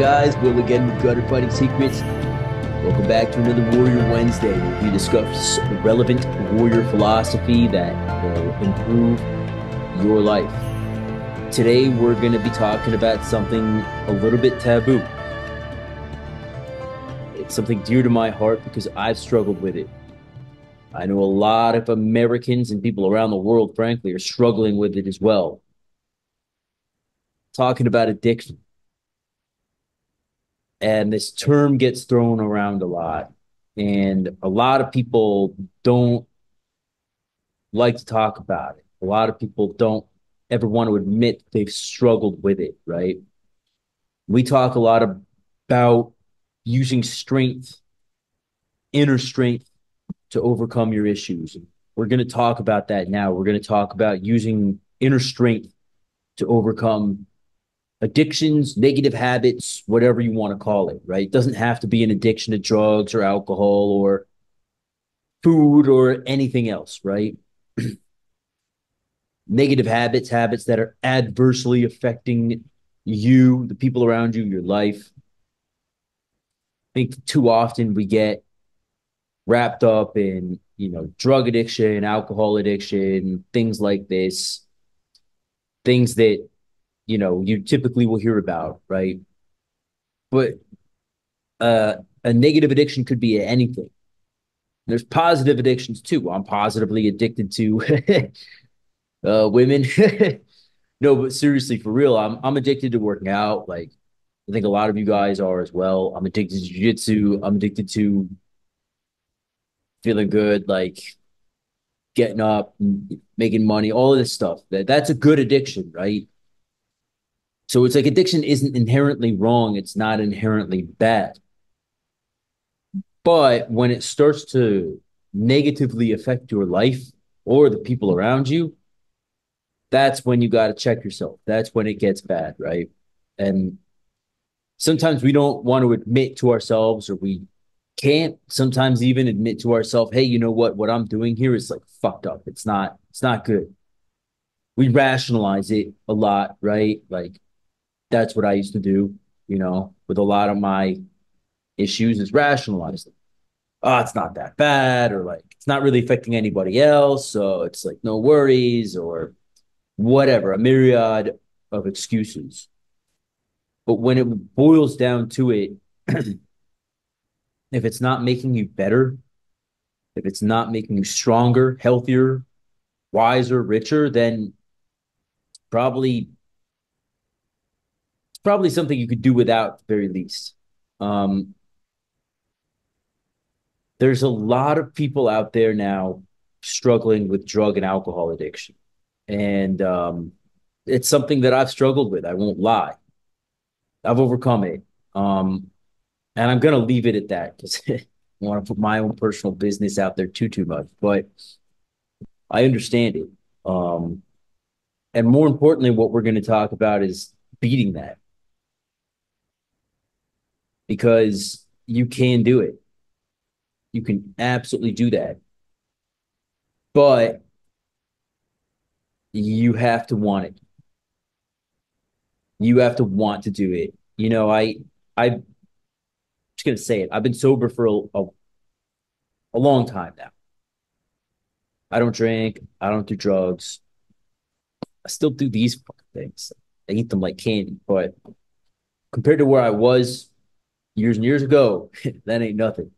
guys? Will again with Gutter Fighting Secrets. Welcome back to another Warrior Wednesday where we discuss relevant warrior philosophy that will improve your life. Today, we're going to be talking about something a little bit taboo. It's something dear to my heart because I've struggled with it. I know a lot of Americans and people around the world, frankly, are struggling with it as well. Talking about addiction and this term gets thrown around a lot. And a lot of people don't like to talk about it. A lot of people don't ever want to admit they've struggled with it right? We talk a lot about using strength inner strength to overcome your issues. We're going to talk about that now. We're going to talk about using inner strength to overcome addictions, negative habits, whatever you want to call it, right? It doesn't have to be an addiction to drugs or alcohol or food or anything else, right? negative habits, habits that are adversely affecting you, the people around you, your life. I think too often we get wrapped up in, you know, drug addiction, alcohol addiction, things like this, things that you know you typically will hear about, right? But uh, a negative addiction could be anything. There's positive addictions too. I'm positively addicted to uh, women. no, but seriously, for real, I'm I'm addicted to working out. Like I think a lot of you guys are as well. I'm addicted to jiu-jitsu. I'm addicted to feeling good, like getting up, making money, all of this stuff. That that's a good addiction, right? So it's like addiction isn't inherently wrong, it's not inherently bad. But when it starts to negatively affect your life or the people around you, that's when you got to check yourself. That's when it gets bad, right? And sometimes we don't want to admit to ourselves or we can't sometimes even admit to ourselves, hey, you know what? What I'm doing here is like fucked up. It's not, it's not good. We rationalize it a lot, right? Like, that's what I used to do, you know, with a lot of my issues is rationalize them. Oh, ah, it's not that bad, or like it's not really affecting anybody else. So it's like no worries or whatever, a myriad of excuses. But when it boils down to it, if it's not making you better, if it's not making you stronger, healthier, wiser, richer, then probably probably something you could do without, very least. Um, there's a lot of people out there now struggling with drug and alcohol addiction. And um, it's something that I've struggled with. I won't lie. I've overcome it. Um, and I'm going to leave it at that because I want to put my own personal business out there too, too much. But I understand it. Um, and more importantly, what we're going to talk about is beating that because you can do it. You can absolutely do that. But you have to want it. You have to want to do it. You know, I I just gonna say it. I've been sober for a, a, a long time now. I don't drink. I don't do drugs. I still do these fucking things. I eat them like candy, but compared to where I was years and years ago, that ain't nothing.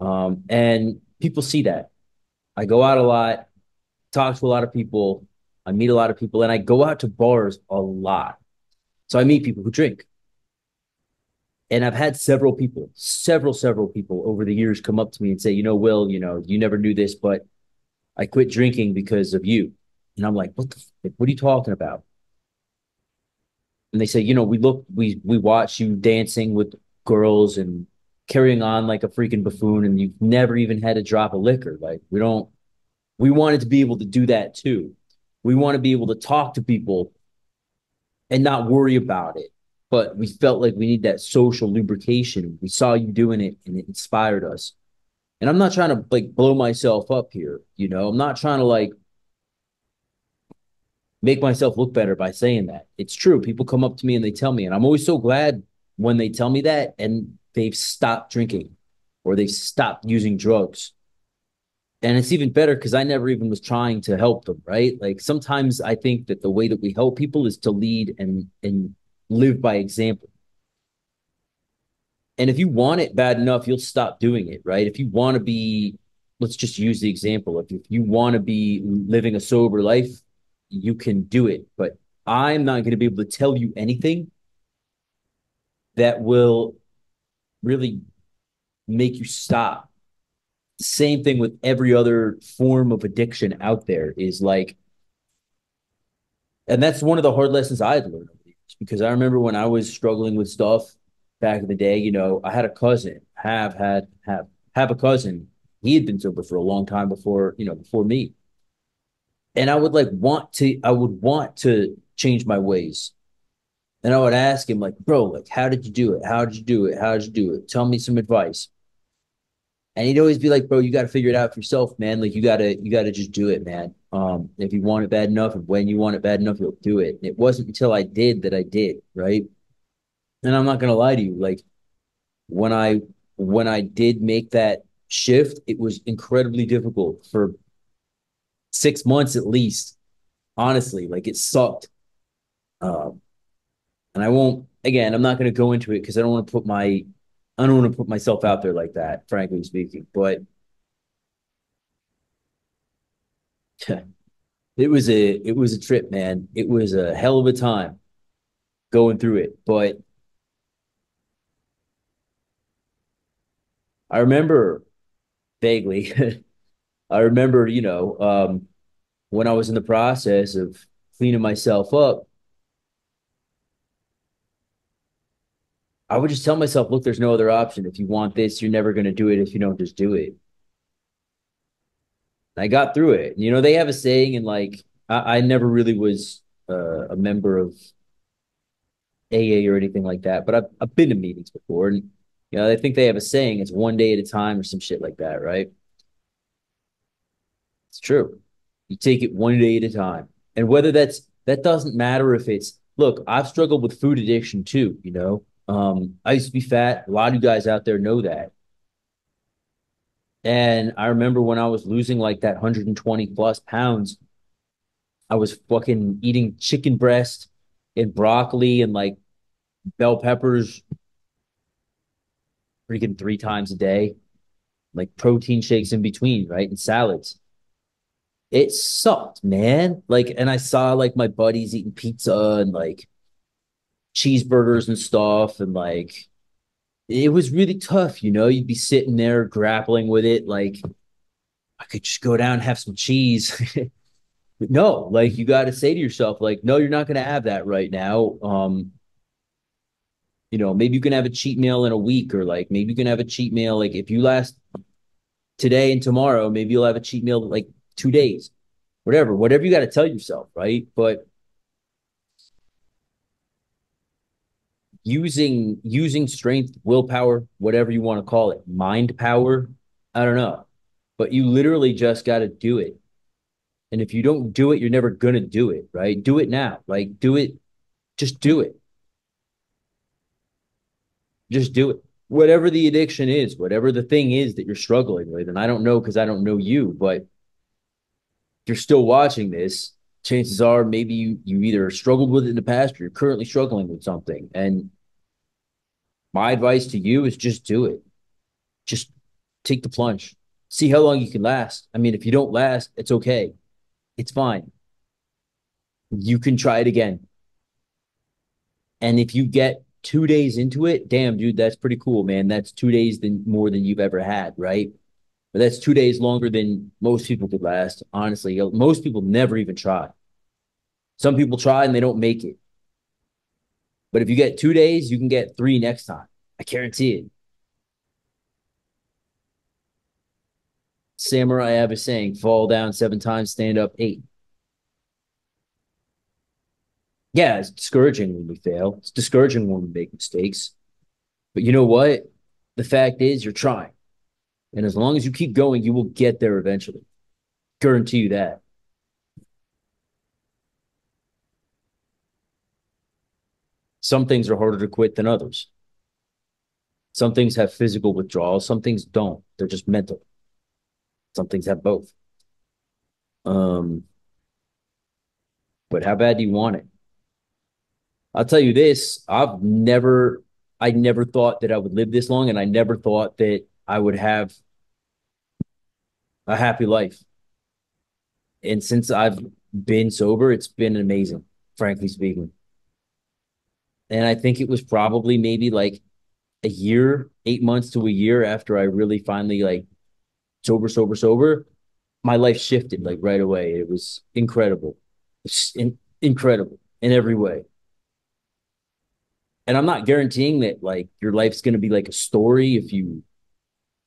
Um, and people see that. I go out a lot, talk to a lot of people, I meet a lot of people, and I go out to bars a lot. So I meet people who drink. And I've had several people, several, several people over the years come up to me and say, you know, Will, you know, you never knew this, but I quit drinking because of you. And I'm like, what the, what are you talking about? And they say, you know, we look, we we watch you dancing with girls and carrying on like a freaking buffoon, and you've never even had a drop of liquor. Like we don't, we wanted to be able to do that too. We want to be able to talk to people and not worry about it. But we felt like we need that social lubrication. We saw you doing it, and it inspired us. And I'm not trying to like blow myself up here, you know. I'm not trying to like make myself look better by saying that. It's true. People come up to me and they tell me, and I'm always so glad when they tell me that and they've stopped drinking or they've stopped using drugs. And it's even better because I never even was trying to help them, right? Like sometimes I think that the way that we help people is to lead and and live by example. And if you want it bad enough, you'll stop doing it, right? If you want to be, let's just use the example. If, if you want to be living a sober life, you can do it. But I'm not going to be able to tell you anything that will really make you stop. Same thing with every other form of addiction out there is like, and that's one of the hard lessons I had learned because I remember when I was struggling with stuff back in the day, you know, I had a cousin, have had, have, have a cousin. He had been sober for a long time before, you know, before me. And I would like want to, I would want to change my ways. And I would ask him, like, bro, like, how did you do it? How did you do it? How did you do it? Tell me some advice. And he'd always be like, bro, you got to figure it out for yourself, man. Like, you got to, you got to just do it, man. Um, if you want it bad enough and when you want it bad enough, you'll do it. And it wasn't until I did that I did, right? And I'm not going to lie to you. Like, when I, when I did make that shift, it was incredibly difficult for six months at least. Honestly, like it sucked. Um, and I won't again, I'm not going to go into it because I don't want to put my I don't want to put myself out there like that, frankly speaking. But it was a it was a trip, man. It was a hell of a time going through it. But I remember vaguely, I remember, you know, um, when I was in the process of cleaning myself up, I would just tell myself, look, there's no other option. If you want this, you're never going to do it if you don't just do it. I got through it. You know, they have a saying, and like, I, I never really was uh, a member of AA or anything like that, but I've, I've been to meetings before. And, you know, I think they have a saying, it's one day at a time or some shit like that, right? It's true. You take it one day at a time. And whether that's, that doesn't matter if it's, look, I've struggled with food addiction too, you know? Um, I used to be fat. A lot of you guys out there know that. And I remember when I was losing like that 120 plus pounds, I was fucking eating chicken breast and broccoli and like bell peppers freaking three times a day, like protein shakes in between, right? And salads. It sucked, man. Like, and I saw like my buddies eating pizza and like cheeseburgers and stuff and like it was really tough you know? You'd be sitting there grappling with it like i could just go down and have some cheese. No like you got to say to yourself like no you're not going to have that right now. Um you know maybe you can have a cheat meal in a week or like maybe you can have a cheat meal like if you last today and tomorrow maybe you'll have a cheat meal like two days whatever whatever you got to tell yourself right but using using strength, willpower, whatever you want to call it, mind power, I don't know. But you literally just got to do it. And if you don't do it, you're never going to do it, right? Do it now. Like do it just do it. Just do it. Whatever the addiction is, whatever the thing is that you're struggling with, and I don't know because I don't know you, but you're still watching this, chances are maybe you you either struggled with it in the past or you're currently struggling with something. And my advice to you is just do it. Just take the plunge. See how long you can last. I mean, if you don't last, it's okay. It's fine. You can try it again. And if you get two days into it, damn, dude, that's pretty cool, man. That's two days than more than you've ever had, right? But that's two days longer than most people could last. Honestly, most people never even try. Some people try and they don't make it. But if you get two days, you can get three next time. I guarantee it. Samurai have a saying fall down seven times, stand up eight. Yeah, it's discouraging when we fail. It's discouraging when we make mistakes. But you know what? The fact is, you're trying. And as long as you keep going, you will get there eventually. Guarantee you that. some things are harder to quit than others. Some things have physical withdrawals, some things don't. They're just mental. Some things have both. Um, but how bad do you want it? I'll tell you this, I've never I never thought that I would live this long and I never thought that I would have a happy life. And since I've been sober, it's been amazing, frankly speaking. And I think it was probably maybe like a year, eight months to a year after I really finally like sober, sober, sober, my life shifted like right away. It was incredible, in, incredible in every way. And I'm not guaranteeing that like your life's going to be like a story if you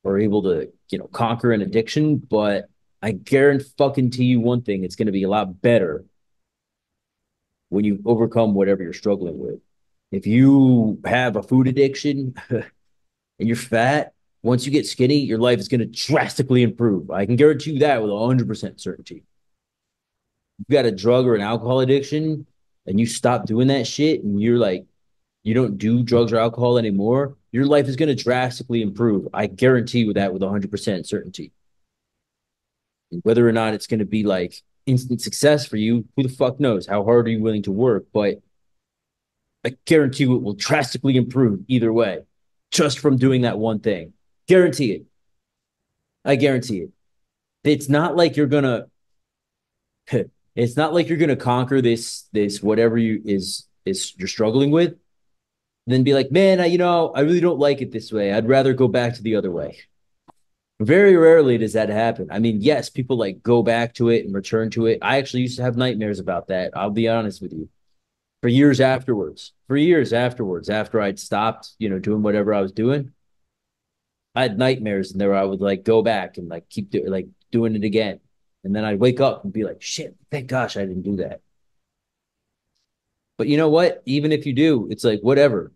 are able to, you know, conquer an addiction, but I guarantee you one thing, it's going to be a lot better when you overcome whatever you're struggling with. If you have a food addiction and you're fat, once you get skinny, your life is going to drastically improve. I can guarantee you that with 100% certainty. You've got a drug or an alcohol addiction and you stop doing that shit and you're like, you don't do drugs or alcohol anymore, your life is going to drastically improve. I guarantee you that with 100% certainty. Whether or not it's going to be like instant success for you, who the fuck knows? How hard are you willing to work? But I guarantee you it will drastically improve either way, just from doing that one thing. Guarantee it. I guarantee it. It's not like you're gonna. It's not like you're gonna conquer this this whatever you is is you're struggling with, then be like, man, I, you know, I really don't like it this way. I'd rather go back to the other way. Very rarely does that happen. I mean, yes, people like go back to it and return to it. I actually used to have nightmares about that. I'll be honest with you. For years afterwards, for years afterwards, after I'd stopped, you know, doing whatever I was doing, I had nightmares and there I would like go back and like keep doing like doing it again. And then I'd wake up and be like, shit, thank gosh I didn't do that. But you know what? Even if you do, it's like whatever.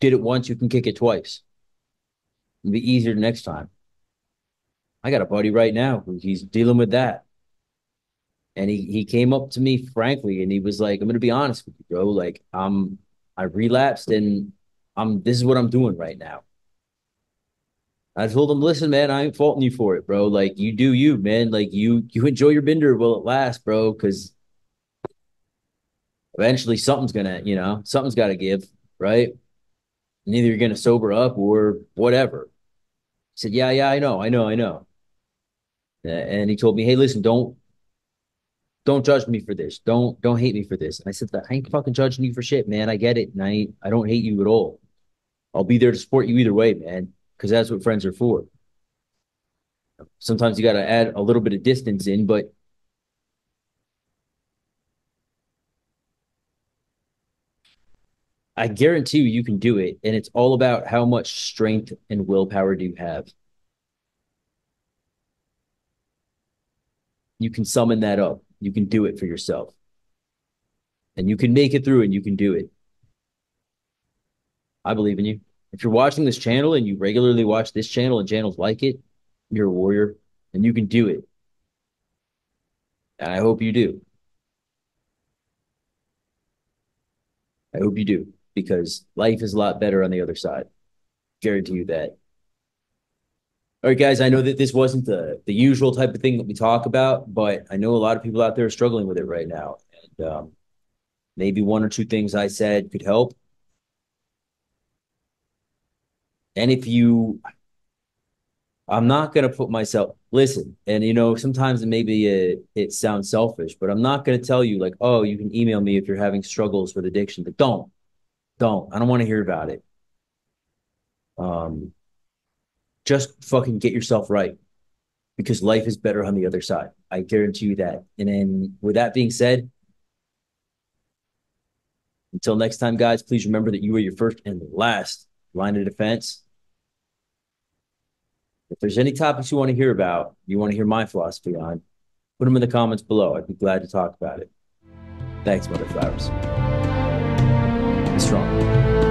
Did it once, you can kick it twice. It'll be easier next time. I got a buddy right now who he's dealing with that. And he he came up to me frankly and he was like, I'm gonna be honest with you, bro. Like I'm I relapsed and I'm this is what I'm doing right now. I told him, listen, man, I ain't faulting you for it, bro. Like you do you, man. Like you you enjoy your bender while it lasts, bro, because eventually something's gonna, you know, something's gotta give, right? And either you're going to sober up or whatever. Said, yeah, yeah, I know, I know, I know. And he told me, hey, listen, don't don't judge me for this. Don't don't hate me for this. And I said, I ain't fucking judging you for shit, man. I get it, and I I don't hate you at all. I'll be there to support you either way, man, because that's what friends are for. Sometimes you got to add a little bit of distance in, but I guarantee you, you can do it. And it's all about how much strength and willpower do you have. You can summon that up. You can do it for yourself. And you can make it through and you can do it. I believe in you. If you're watching this channel and you regularly watch this channel and channels like it, you're a warrior and you can do it. And I hope you do. I hope you do because life is a lot better on the other side. Guarantee you that. All right, guys, I know that this wasn't the, the usual type of thing that we talk about, but I know a lot of people out there are struggling with it right now. And um, maybe one or two things I said could help. And if you, I'm not going to put myself, listen, and you know, sometimes maybe it, it sounds selfish, but I'm not going to tell you like, oh, you can email me if you're having struggles with addiction. But don't, don't. I don't want to hear about it. Um, just fucking get yourself right because life is better on the other side. I guarantee you that. And then with that being said, until next time, guys, please remember that you are your first and last line of defense. If there's any topics you want to hear about, you want to hear my philosophy on, put them in the comments below. I'd be glad to talk about it. Thanks, Mother Flowers strong.